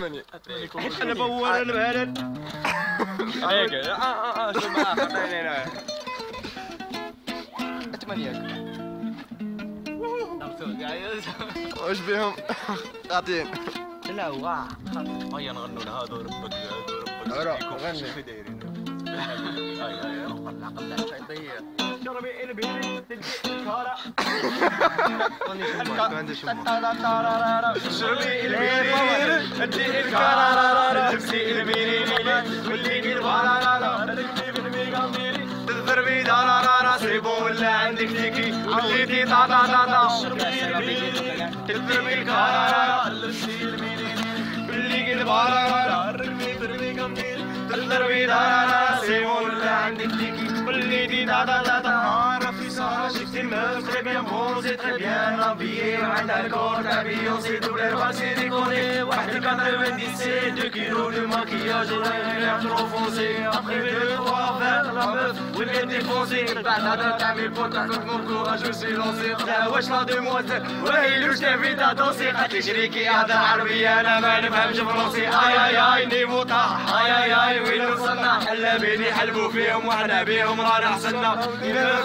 أنا بول البلد هيك آه آه آه شو معاه خلينا هنا ثمانية واش بهم قاطين لا واه هيا نغنوا لهذا ربك ربك روح، فيكم. غني. شو دايرين هاي هاي هاي شربي البيري تلقي الكارة ما شربي البيري تلقي الكارة تمسي البيري واللي البارا تكتب الميغا ميري تضربي دارا سيبو ولا très bien c'est très bien habillé وعندها الكور تاع بيونسي دوبل راسي ديكوني واحد 97 2 كيلو دو ماكياج ولا ترو فونسي ابخي دو تخوا فير لا ميف ولي ديفونسي بعد هذا تاع مي بوت كنت مون كوراج وسي لونسي لا واش لا دوموازيل وهي لوش تافي تا دوسي قالت لي شريكي يهضر عربية أنا ما نفهمش فرونسي اي اي اي نيفو طاح اي اي اي وين وصلنا حلا بيني حلبوا فيهم وحنا بيهم رانا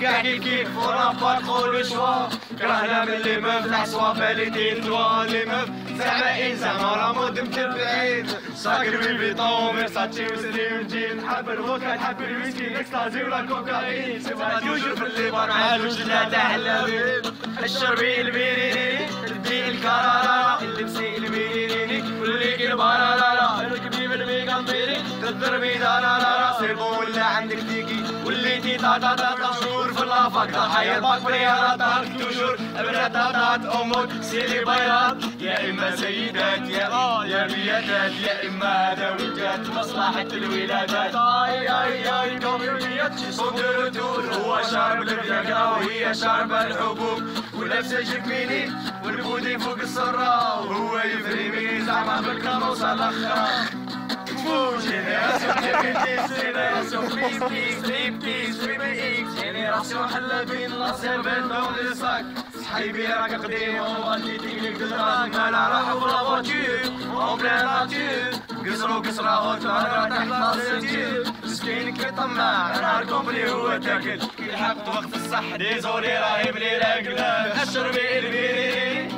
كاع كيف كيف ورا فرقوا شوا كرهنا من لي ميف تاع سوا فاليتين توا لي ميف زعما زعما راه مود متبعين ساكر في فيتون فيرساتشي وسليم جين نحب الفودكا نحب الويسكي الاكستازي ولا كوكايين سيبها توجور في الليبر وجدنا تاع حلابين الشربي البيريني البي الكرارة اللبسي البيريني واللي البارارا الركبي بالميغا ميري تضربي دارارا سيبو ولا عندك واللي تي تا تا تا شهور في الباك بريها دارك توجور البنات تاعت أمك. سيلي بياض يا اما سيدات يا يا بياتات يا اما داويتات مصلحة الولادات اي اي اي كوميونيات سون دو روتور هو شارب الفياغرا وهي شاربة الحبوب ولابسة جبيني والبودي فوق السرة وهو يفريمي زعما بالكاموسة الاخرى إكس جينيراسيون حلابين لا سيرفين دون لي ساك صحيبي راك قديم وغادي تيجيك دراك مالا راحو في لافواتور اون بلان ناتور قصرو قصرا غوتو تحت لا سيرتور مسكين كي طماع نهار كومبلي هو تاكل كي وقت الصح ديزولي راهي بلي راكلة اشربي البيري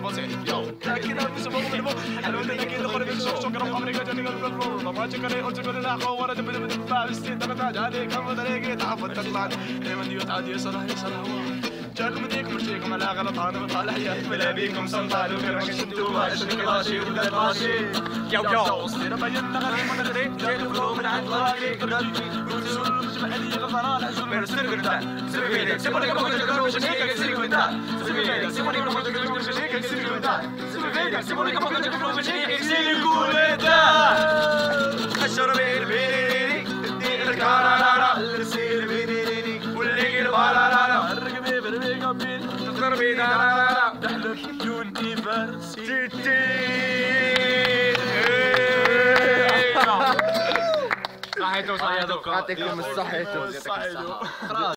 الضربي دارارارا واللي دي تا تا تا تا جاكم ديكم رجيكم على غلط أنا بطالع حياة بلا بيكم سنطال وكرمك شدوا باش نقلاشي ولا راشي يو يو صير بين من غري جاي الفلو من عند راكي قدرتي وتزول مش بحدي غفرا لا شو بير سير قدام سير بيدك سير بيدك ممكن تقدر مش هيك سير قدام سير بيدك سير بيدك ممكن تقدر مش هيك سير قدام سير بيدك سير بيدك ممكن تقدر مش هيك تضربي دارارارا تحلف يونيفرسيتي صحيتو صحيتو يعطيكم الصحة